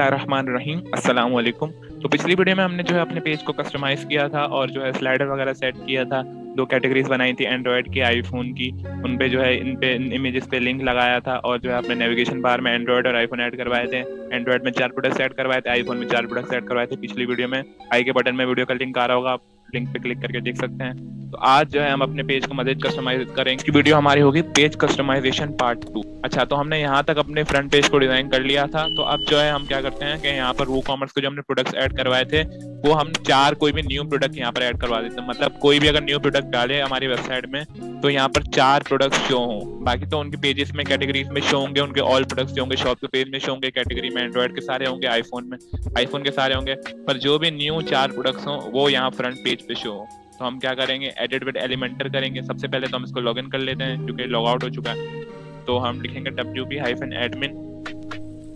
रहीम अस्सलाम वालेकुम तो पिछली वीडियो में हमने जो है अपने पेज को कस्टमाइज किया था और जो है स्लाइडर वगैरह सेट किया था। दो कैटेगरीज बनाई थी एंड्रॉयड की आईफोन की। उन पे जो है इन पे इमेजेस पे लिंक लगाया था और जो है अपने नेविगेशन बार में एंड्रॉयड और आईफोन ऐड करवाए थे। एंड्रॉयड में चार प्रोडक्ट सेट करवाए थे आईफोन में चार प्रोडक्ट सेट करवाए थे पिछली वीडियो में। आई के बटन में वीडियो का लिंक आ रहा होगा, आप लिंक पे क्लिक करके देख सकते हैं। तो आज जो है हम अपने पेज को मदद कस्टमाइज करेंगे। की वीडियो हमारी होगी पेज कस्टमाइजेशन पार्ट टू अच्छा तो हमने यहाँ तक अपने फ्रंट पेज को डिज़ाइन कर लिया था। तो अब जो है हम क्या करते हैं कि यहाँ पर वो कॉमर्स को जो हमने प्रोडक्ट्स ऐड करवाए थे, वो हम चार कोई भी न्यू प्रोडक्ट यहाँ पर ऐड करवा देते हैं। मतलब कोई भी अगर न्यू प्रोडक्ट डाले हमारी वेबसाइट में तो यहाँ पर चार प्रोडक्ट शो हों। बाकी तो उनके पेजेस में कैटेगरीज में शो होंगे, उनके ऑल प्रोडक्ट्स जो होंगे शॉप के पेज में शो होंगे कैटेगरी में एंड्रॉइड के सारे होंगे आईफोन में आईफोन के सारे होंगे। पर जो भी न्यू चार प्रोडक्ट्स हों, वो यहाँ फ्रंट पेज पे शो हो। तो हम क्या करेंगे? एडिट विद एलिमेंटर करेंगे। सबसे पहले तो हम इसको लॉग इन कर लेते हैं, क्योंकि लॉग आउट हो चुका है। तो हम लिखेंगे डब्ल्यू पी हाइफन एडमिन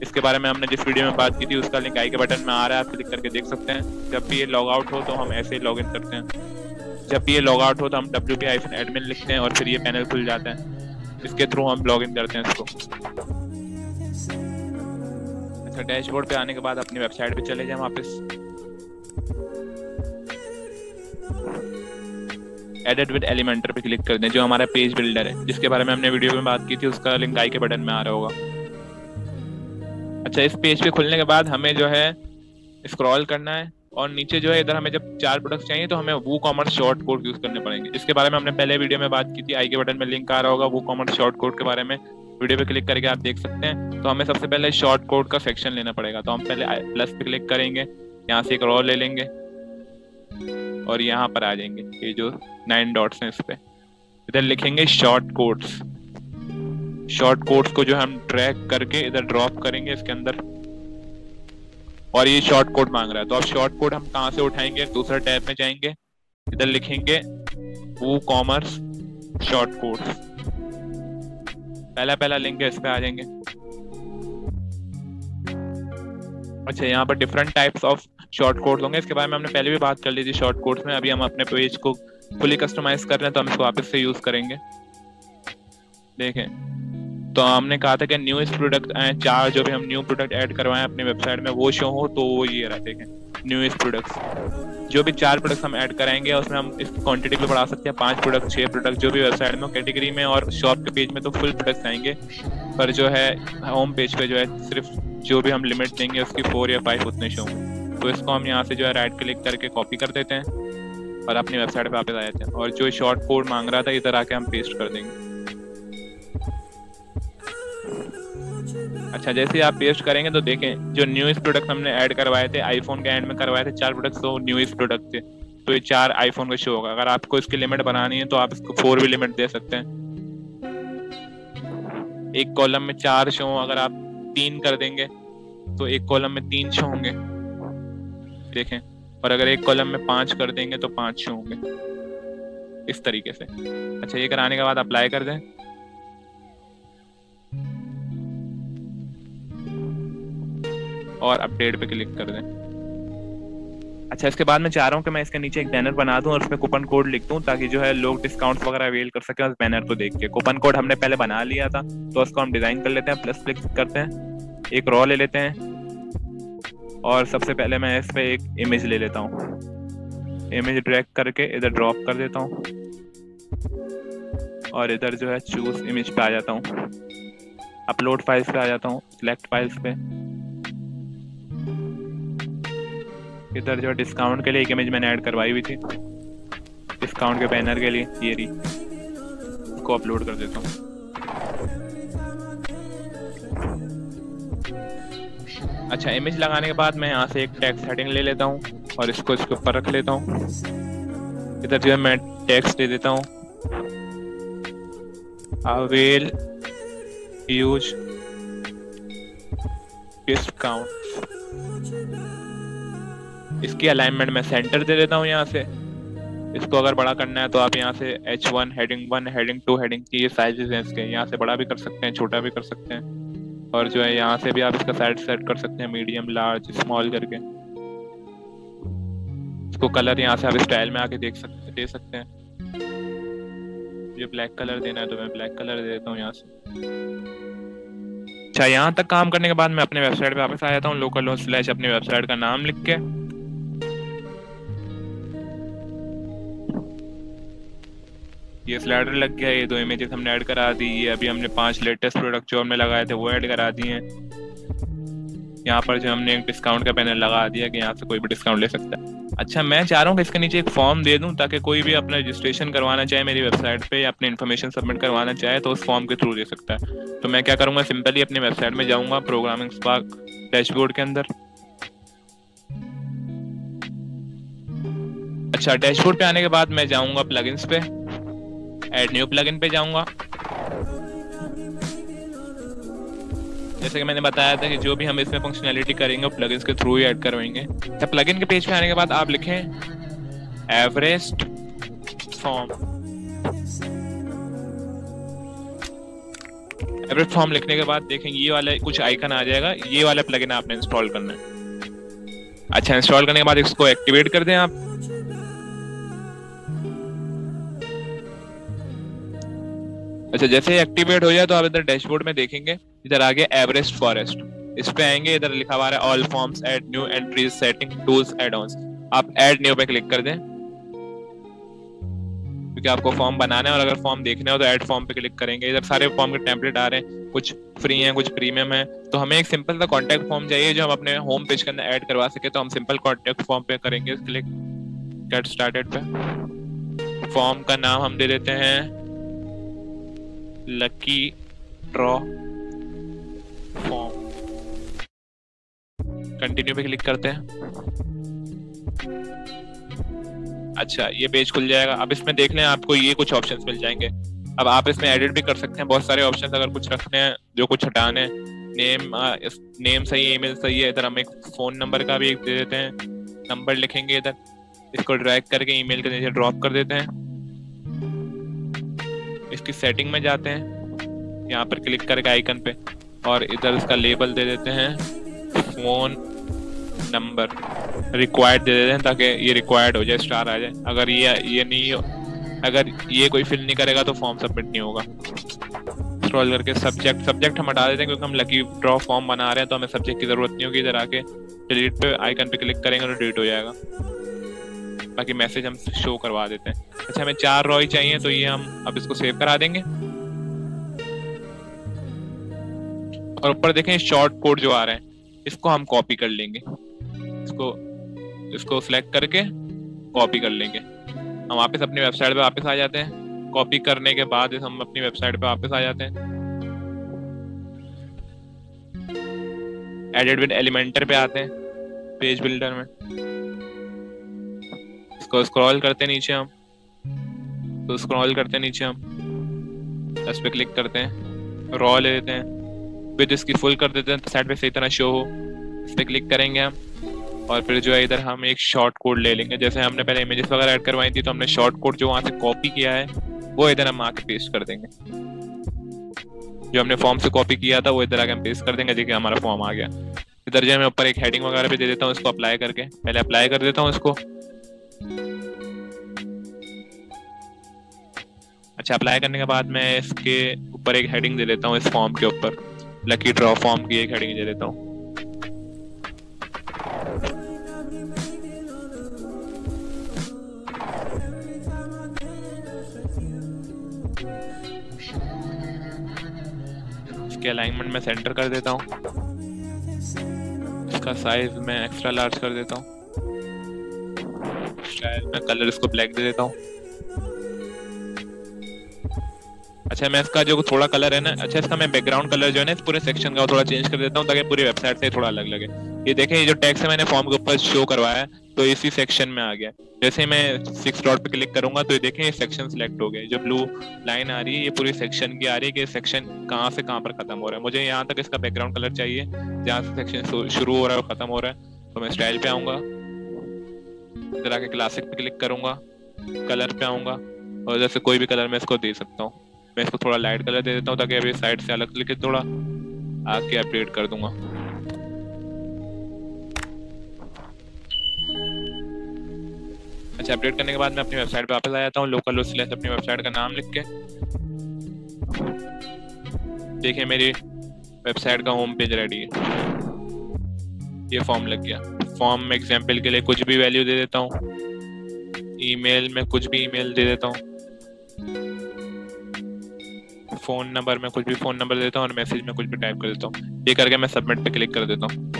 इसके बारे में हमने जिस वीडियो में बात की थी, उसका लिंक आई के बटन में आ रहा है, आप क्लिक करके देख सकते हैं। जब भी ये लॉग आउट हो तो हम ऐसे ही लॉग इन करते हैं। जब भी ये लॉग आउट हो तो हम डब्ल्यू पी हाइफन एडमिन लिखते हैं और फिर ये पैनल खुल जाता है। इसके थ्रू हम लॉग इन करते हैं इसको। अच्छा डैशबोर्ड पे आने के बाद अपनी वेबसाइट पे चले जाए वापस। एडिट विद एलिमेंटर पे क्लिक कर दें, जो हमारा पेज बिल्डर है, जिसके बारे में हमने वीडियो में बात की थी, उसका लिंक आई के बटन में आ रहा होगा। अच्छा इस पेज पे खुलने के बाद हमें जो है स्क्रॉल करना है, और नीचे जो है, इधर हमें जब चार प्रोडक्ट्स चाहिए तो हमें वो कॉमर्स शॉर्ट कोड यूज़ करने पड़ेंगे। इसके बारे में हमने पहले वीडियो में बात की थी आई के बटन में लिंक आ रहा होगा वो कॉमर्स शॉर्ट कोड के बारे में। वीडियो पे क्लिक करके आप देख सकते हैं। तो हमें सबसे पहले शॉर्ट कोड का सेक्शन लेना पड़ेगा। तो हम पहले प्लस पे क्लिक करेंगे, यहाँ से एक रॉ ले लेंगे। और यहाँ पर आ जाएँगे, ये जो नाइन डॉट्स हैं इस पे। इधर लिखेंगे शॉर्ट कोड्स शॉर्ट कोड्स को जो हम ट्रैक करके इधर ड्रॉप करेंगे इसके अंदर। और ये शॉर्ट कोड मांग रहा है। तो अब शॉर्ट कोड हम कहाँ से उठाएँगे? दूसरा टैब में जाएँगे। इधर लिखेंगे वो कॉमर्स शॉर्ट कोड्स पहला पहला लिंक है, इस पे आ जाएँगे। अच्छा यहाँ पर different types of short codes होंगे इसके बारे में हमने पहले भी बात कर ली थी शॉर्ट कोड्स में। अभी हम अपने पेज को फुली कस्टमाइज कर रहे हैं तो हम इसको वापस से यूज़ करेंगे। देखें तो हमने कहा था कि न्यू प्रोडक्ट चार जो भी हम न्यू प्रोडक्ट ऐड करवाएँ अपनी वेबसाइट में, वो शो हो तो वो ये रहा, देखें न्यू प्रोडक्ट्स जो भी चार प्रोडक्ट्स हम ऐड कराएँगे, उसमें हम इस क्वांटिटी भी बढ़ा सकते हैं, पाँच प्रोडक्ट छह प्रोडक्ट जो भी वेबसाइट में कैटेगरी में और शॉप के पेज में तो फुल प्रोडक्ट्स आएँगे। पर जो है होम पेज पे जो है, सिर्फ़ जो भी हम लिमिट देंगे, उसकी फोर या फाइव उतने शो होंगे। तो इसको हम यहाँ से जो है राइट क्लिक करके कॉपी कर देते हैं और अपनी वेबसाइट पे वापस आ जाते हैं। और जो शॉर्ट कोड मांग रहा था, इधर आके हम पेस्ट कर देंगे। अच्छा जैसे आप पेस्ट करेंगे तो देखें, जो न्यूज़ प्रोडक्ट हमने ऐड करवाए थे आईफोन के एंड में करवाए थे, चार प्रोडक्ट तो न्यूज़ प्रोडक्ट थे। तो ये चार आईफोन का शो होगा। अगर आपको इसकी लिमिट बनानी है तो आप इसको फोर भी लिमिट दे सकते हैं। एक कॉलम में चार शो अगर आप तीन कर देंगे तो एक कॉलम में तीन शो होंगे। देखें। और अगर एक कॉलम में पाँच कर देंगे तो पाँच शो होंगे। इस तरीके से। अच्छा ये कराने के बाद अप्लाई कर दें। और अपडेट पे क्लिक कर दें। अच्छा इसके बाद मैं चाह रहा हूँ कि मैं इसके नीचे एक बैनर बना दूँ और उसमें कूपन कोड लिख दूँ, ताकि जो है लोग डिस्काउंट वगैरह अवेल कर सके उस बैनर को देख के। कूपन कोड हमने पहले बना लिया था तो उसको हम डिज़ाइन कर लेते हैं प्लस क्लिक करते हैं। एक रॉ ले लेते हैं। और सबसे पहले मैं इस पर एक इमेज ले लेता हूँ। इमेज ड्रैग करके इधर ड्रॉप कर देता हूँ। और इधर जो है चूज़ इमेज पे आ जाता हूँ। अपलोड फाइल्स पे आ जाता हूँ सिलेक्ट फाइल्स पे। इधर जो डिस्काउंट के लिए एक इमेज मैंने ऐड करवाई हुई थी। डिस्काउंट के बैनर के लिए, ये रही। इसको अपलोड कर देता हूँ। अच्छा इमेज लगाने के बाद मैं यहाँ से एक टेक्स्ट हेडिंग ले लेता हूँ और इसको, इसके ऊपर रख लेता हूँ। इधर जो है मैं टेक्स्ट दे देता हूँ। अवेल यूज़ डिस्काउंट इसकी अलाइनमेंट में सेंटर दे देता हूँ यहाँ से। इसको अगर बड़ा करना है तो आप यहाँ से H1 heading one heading two heading की ये साइजेस हैं इसके। यहाँ से बड़ा भी कर सकते हैं, छोटा भी कर सकते हैं। और जो है यहाँ से भी आप इसका साइड सेट कर सकते हैं मीडियम लार्ज स्मॉल करके। इसको कलर यहाँ से आप स्टाइल में आके देख सकते दे सकते हैं। ये ब्लैक कलर देना है तो मैं ब्लैक कलर दे देता हूँ यहाँ से। अच्छा यहाँ तक काम करने के बाद मैं अपने वेबसाइट पे वापस आ जाता हूँ लोकल स्लैश अपनी वेबसाइट का नाम लिख के। ये स्लाइडर लग गया, ये दो इमेजेस हमने ऐड करा दी, ये अभी हमने पाँच लेटेस्ट प्रोडक्ट जो हमने लगाए थे वो ऐड करा दिए हैं। यहाँ पर जो हमने एक डिस्काउंट का पैनल लगा दिया कि यहाँ से कोई भी डिस्काउंट ले सकता है। अच्छा मैं चाह रहा हूँ कि इसके नीचे एक फॉर्म दे दूँ ताकि कोई भी अपना रजिस्ट्रेशन करवाना चाहे मेरी वेबसाइट पे या अपनी इन्फॉर्मेशन सबमिट करवाना चाहे तो उस फॉर्म के थ्रू दे सकता है। तो मैं क्या करूँगा सिंपली अपनी वेबसाइट में जाऊँगा प्रोग्रामिंग स्पार्क डैशबोर्ड के अंदर। अच्छा डैशबोर्ड पे आने के बाद मैं जाऊँगा प्लगइन्स पे। ऐड न्यू प्लगइन पे जाऊँगा। जैसे कि मैंने बताया था कि जो भी हम इसमें फंक्शनैलिटी करेंगे प्लगइन्स के थ्रू ही ऐड करवाएँगे। तो प्लगइन के पेज पे आने के बाद आप लिखें एवरेस्ट फॉर्म एवरेस्ट फॉर्म लिखने के बाद देखेंगे ये वाला कुछ आइकन आ जाएगा। ये वाला प्लगइन आपने इंस्टॉल करना है। अच्छा इंस्टॉल करने के बाद इसको एक्टिवेट कर दें आप। अच्छा जैसे एक्टिवेट हो जाए तो आप इधर डैशबोर्ड में देखेंगे। इधर आगे एवरेस्ट फॉरेस्ट इस पे आएँगे, इधर लिखा हुआ है all forms add new entries setting tools add ons आप एड न्यू पे क्लिक कर दें। क्योंकि आपको फॉर्म बनाना है और अगर फॉर्म देखना हो तो ऐड फॉर्म पे क्लिक करेंगे। इधर सारे फॉर्म के टेम्पलेट आ रहे हैं। कुछ फ्री हैं, कुछ प्रीमियम है। तो हमें एक सिंपल सा कॉन्टेक्ट फॉर्म चाहिए जो हम अपने होम पेज के अंदर ऐड करवा सके। तो हम सिंपल कॉन्टेक्ट फॉर्म पे करेंगे। क्लिक गेट स्टार्टेड पे। फॉर्म का नाम हम दे देते हैं। लकी ड्रॉ फॉर्म कंटिन्यू पे क्लिक करते हैं। अच्छा ये पेज खुल जाएगा। अब इसमें देख लें, आपको ये कुछ ऑप्शंस मिल जाएँगे। अब आप इसमें एडिट भी कर सकते हैं। बहुत सारे ऑप्शंस अगर कुछ रखने हैं, जो कुछ हटाने नेम नेम सही है ईमेल सही है। इधर हम एक फ़ोन नंबर का भी एक दे देते हैं। नंबर लिखेंगे इधर। इसको ड्रैग करके ईमेल के नीचे ड्रॉप कर देते हैं। इसकी सेटिंग में जाते हैं। यहाँ पर क्लिक करके आइकन पे और इधर इसका लेबल दे देते हैं। फ़ोन नंबर रिक्वायर्ड दे देते हैं ताकि ये रिक्वायर्ड हो जाए स्टार आ जाए। अगर ये ये नहीं हो, अगर ये कोई फिल नहीं करेगा तो फॉर्म सबमिट नहीं होगा। स्क्रॉल करके सब्जेक्ट सब्जेक्ट हम हटा देते हैं क्योंकि हम लकी ड्रॉ फॉर्म बना रहे हैं तो हमें सब्जेक्ट की ज़रूरत नहीं होगी। इधर आके डिलीट पे आइकन पे क्लिक करेंगे तो डिलीट हो जाएगा। बाकी मैसेज हम शो करवा देते हैं। अच्छा हमें चार रॉय चाहिए तो ये हम अब इसको सेव करा देंगे। और ऊपर देखें शॉर्ट कोड जो आ रहे हैं, इसको हम कॉपी कर लेंगे। इसको इसको सिलेक्ट करके कॉपी कर लेंगे। हम वापस अपनी वेबसाइट पे वापस आ जाते हैं। कॉपी करने के बाद हम अपनी वेबसाइट पे वापस आ जाते हैं। एडिट विद एलिमेंटर पे आते हैं पेज बिल्डर में। इसको स्क्रॉल करते नीचे हम। तो स्क्रॉल करते नीचे हम। इस पे क्लिक करते हैं। रॉ ले लेते हैं। फिर इसकी फुल कर देते हैं तो साइड पे सही तरह शो हो। इस पे क्लिक करेंगे हम। और फिर जो है इधर हम एक शॉर्ट कोड ले लेंगे। जैसे हमने पहले इमेजेस वगैरह ऐड करवाई थी तो हमने शॉर्ट कोड जो वहाँ से कॉपी किया है, वो इधर हम आके पेस्ट कर देंगे। जो हमने फॉर्म से कॉपी किया था, वो इधर आके हम पेस्ट कर देंगे। देखिए हमारा फॉर्म आ गया। इधर जो मैं ऊपर एक हेडिंग वगैरह भी दे देता हूँ, इसको अप्लाई करके। पहले अप्लाई कर देता हूँ इसको। अच्छा अप्लाई करने के बाद मैं इसके ऊपर एक हेडिंग दे देता हूँ, इस फॉर्म के ऊपर। लकी ड्रॉ फॉर्म की एक हेडिंग दे देता हूँ। इसके अलाइनमेंट में सेंटर कर देता हूँ। इसका साइज़ मैं एक्स्ट्रा लार्ज कर देता हूँ। में कलर इसको ब्लैक दे देता हूँ। अच्छा मैं इसका जो थोड़ा कलर है ना अच्छा इसका मैं बैकग्राउंड कलर जो है ना पूरे सेक्शन का थोड़ा चेंज कर देता हूँ, ताकि पूरी वेबसाइट से थोड़ा अलग लगे। ये देखें, ये जो टैक्स है मैंने फॉर्म के ऊपर शो करवाया है तो इसी सेक्शन में आ गया। जैसे मैं सिक्स डॉट पे क्लिक करूँगा तो ये देखें, ये सेक्शन सिलेक्ट हो गए जो ब्लू लाइन आ रही है, ये पूरी सेक्शन की आ रही है कि सेक्शन कहाँ से कहाँ पर खत्म हो रहा है। मुझे यहाँ तक इसका बैकग्राउंड कलर चाहिए, जहाँ से सेक्शन शुरू हो रहा है खत्म हो रहा है। तो मैं स्टाइल पे आऊँगा। इधर आके क्लासिक पे क्लिक करूँगा कलर पे आऊँगा। और जैसे कोई भी कलर मैं इसको दे सकता हूँ। मैं इसको थोड़ा लाइट कलर दे देता हूँ ताकि अभी साइड से अलग लिखे थोड़ा आके अपडेट कर दूँगा। अच्छा अपडेट करने के बाद मैं अपनी वेबसाइट पे वापस आ जाता हूँ। लोकल स्लैश अपनी वेबसाइट का नाम लिख के। देखिए, मेरी वेबसाइट का होम पेज रेडी है। ये फॉर्म लग गया। फॉर्म में एग्ज़ाम्पल के लिए कुछ भी वैल्यू दे देता हूँ। ईमेल में कुछ भी ईमेल दे देता हूँ। फ़ोन नंबर में कुछ भी फ़ोन नंबर देता हूँ और मैसेज में कुछ भी टाइप कर देता हूँ। ये करके मैं सबमिट पे क्लिक कर देता हूँ।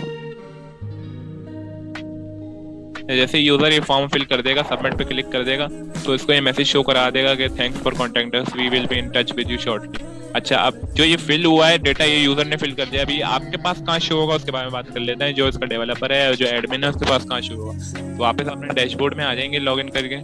जैसे यूज़र ये फॉर्म फिल कर देगा सबमिट पे क्लिक कर देगा तो इसको ये मैसेज शो करा देगा कि thanks for contact us we will be in touch with you shortly अच्छा अब जो ये फिल हुआ है डेटा ये यूज़र ने फिल कर दिया, अभी आपके पास कहाँ शो होगा, उसके बारे में बात कर लेते हैं, जो इसका डेवलपर है जो एडमिन है, उसके पास कहाँ शो होगा। तो वापस अपने डैशबोर्ड में आ जाएँगे लॉग इन करके।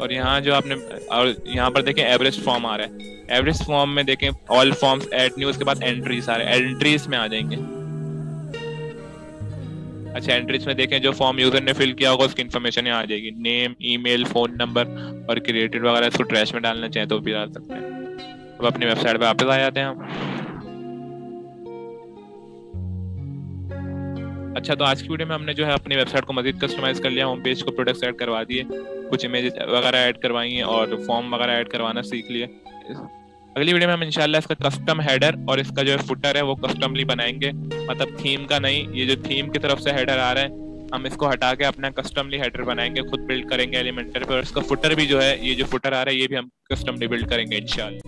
और यहाँ जो आपने, और यहाँ पर देखें एवरेज फॉर्म आ रहा है। एवरेज फॉर्म में देखें ऑल फॉर्म्स एड न्यू उसके बाद एंट्रीज आ रहे हैं। एंट्रीज में आ जाएँगे। अच्छा एंट्रीज में देखें जो फॉर्म यूज़र ने फिल किया होगा, उसकी इन्फॉर्मेशन यहाँ आ जाएगी। नेम ईमेल फ़ोन नंबर और क्रिएटेड वगैरह, इसको ट्रैश में डालना चाहे तो भी डाल सकते हैं। अब अपनी वेबसाइट पर वापस आ जाते हैं हम। अच्छा तो आज की वीडियो में हमने जो है अपनी वेबसाइट को मजीद कस्टमाइज कर लिया होम पेज को प्रोडक्ट्स ऐड करवा दिए, कुछ इमेजेस वगैरह ऐड करवाई हैं और फॉर्म वगैरह ऐड करवाना सीख लिए। अगली वीडियो में हम इंशाल्लाह इसका कस्टम हेडर और इसका जो है फुटर है, वो कस्टमली बनाएँगे। मतलब थीम का नहीं, ये जो थीम की तरफ़ से हेडर आ रहा है, हम इसको हटा के अपना कस्टमली हेडर बनाएँगे, खुद बिल्ड करेंगे एलिमेंटर पे और इसका फुटर भी जो है, ये जो फुटर आ रहा है, ये भी हम कस्टमली बिल्ड करेंगे इंशाल्लाह।